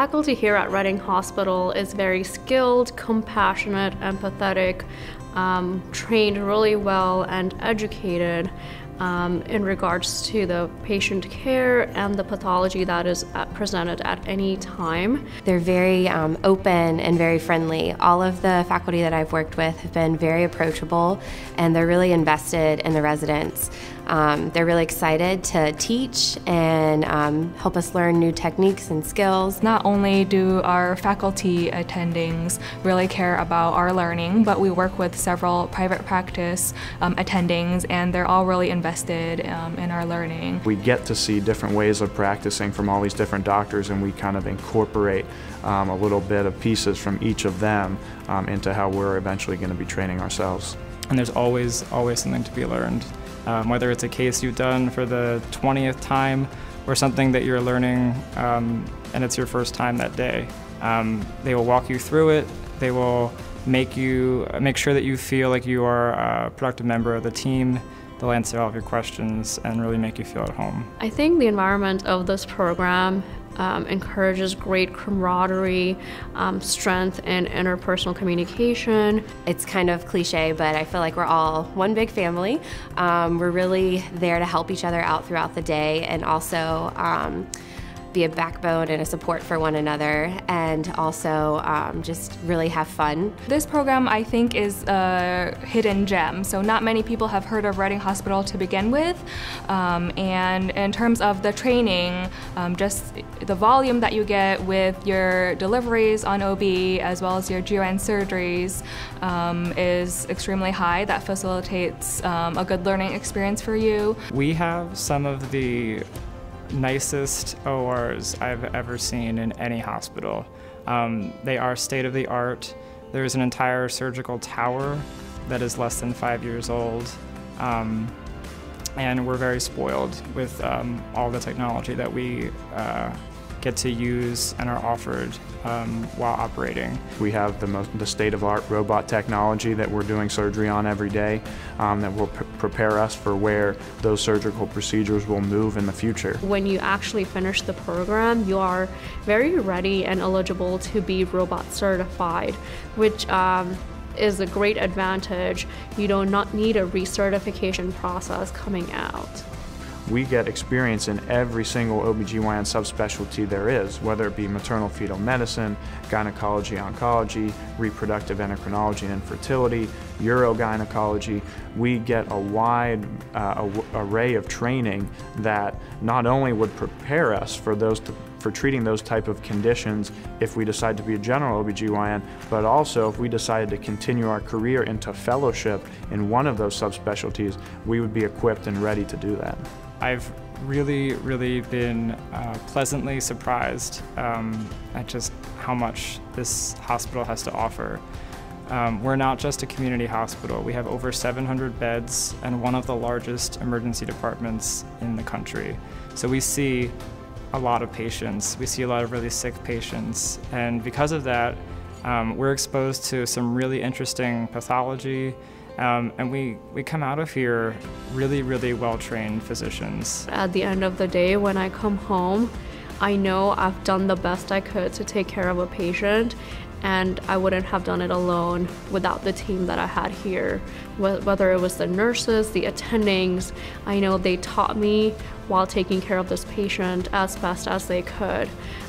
faculty here at Reading Hospital is very skilled, compassionate, empathetic, um, trained really well, and educated um, in regards to the patient care and the pathology that is at, presented at any time. They're very um, open and very friendly. All of the faculty that I've worked with have been very approachable and they're really invested in the residents. Um, they're really excited to teach and um, help us learn new techniques and skills. Not only do our faculty attendings really care about our learning, but we work with several private practice um, attendings and they're all really invested um, in our learning. We get to see different ways of practicing from all these different doctors and we kind of incorporate um, a little bit of pieces from each of them um, into how we're eventually going to be training ourselves. And there's always, always something to be learned um, whether it's a case you've done for the 20th time or something that you're learning um, and it's your first time that day. Um, they will walk you through it. They will make you make sure that you feel like you are a productive member of the team. They'll answer all of your questions and really make you feel at home. I think the environment of this program um, encourages great camaraderie, um, strength and interpersonal communication. It's kind of cliche, but I feel like we're all one big family. Um, we're really there to help each other out throughout the day and also um, be a backbone and a support for one another and also um, just really have fun. This program I think is a hidden gem. So not many people have heard of Reading Hospital to begin with. Um, and in terms of the training, um, just the volume that you get with your deliveries on OB as well as your GYN surgeries um, is extremely high. That facilitates um, a good learning experience for you. We have some of the nicest ORs I've ever seen in any hospital. Um, they are state of the art. There's an entire surgical tower that is less than five years old. Um, and we're very spoiled with um, all the technology that we uh, get to use and are offered um, while operating. We have the, most, the state-of-art robot technology that we're doing surgery on every day um, that will prepare us for where those surgical procedures will move in the future. When you actually finish the program, you are very ready and eligible to be robot certified, which um, is a great advantage. You do not need a recertification process coming out we get experience in every single OBGYN subspecialty there is, whether it be maternal fetal medicine, gynecology, oncology, reproductive endocrinology and infertility, urogynecology. We get a wide uh, array of training that not only would prepare us for those for treating those type of conditions if we decide to be a general OBGYN, but also if we decided to continue our career into fellowship in one of those subspecialties, we would be equipped and ready to do that. I've really, really been uh, pleasantly surprised um, at just how much this hospital has to offer. Um, we're not just a community hospital. We have over 700 beds and one of the largest emergency departments in the country. So we see a lot of patients. We see a lot of really sick patients. And because of that, um, we're exposed to some really interesting pathology um, and we, we come out of here really, really well-trained physicians. At the end of the day, when I come home, I know I've done the best I could to take care of a patient and I wouldn't have done it alone without the team that I had here. Whether it was the nurses, the attendings, I know they taught me while taking care of this patient as best as they could.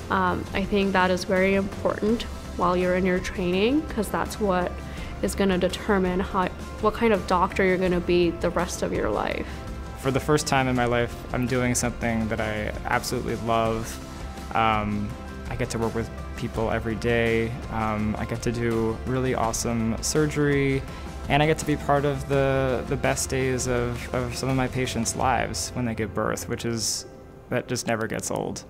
Um, I think that is very important while you're in your training because that's what is going to determine how, what kind of doctor you're going to be the rest of your life. For the first time in my life, I'm doing something that I absolutely love. Um, I get to work with people every day. Um, I get to do really awesome surgery, and I get to be part of the, the best days of, of some of my patients' lives when they give birth, which is, that just never gets old.